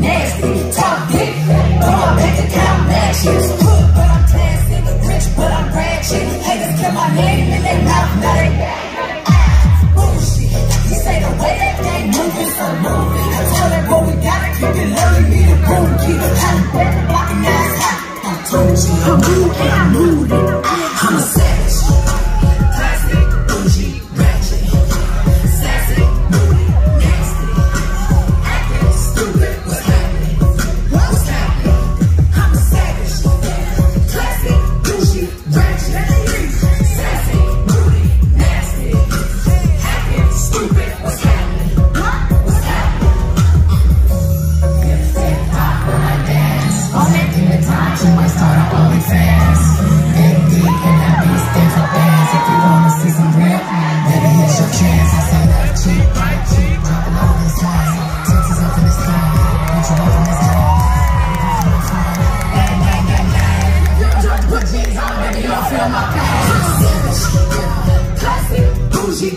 too nasty. Talk big, but my bank account matches. Hood, but I'm classy. Rich, but I'm ratchet. Haters kill my name in their mouth, now they ah, bullshit. He say the way that they move is a movie. I tell that boy we gotta keep it you need a boom, keep it hot, blocking ass hot. I told you, I'm rude and I'm moody. I'm a savage. Demon time, she might start her OnlyFans. Big D and beat stands up bands. If you wanna see some real, baby, here's your chance. I say left cheek, right cheek, dropping over this line. Texas up in the sky, put you up in this line. Put jeans on, baby, you'll feel my pain. Classic, bougie,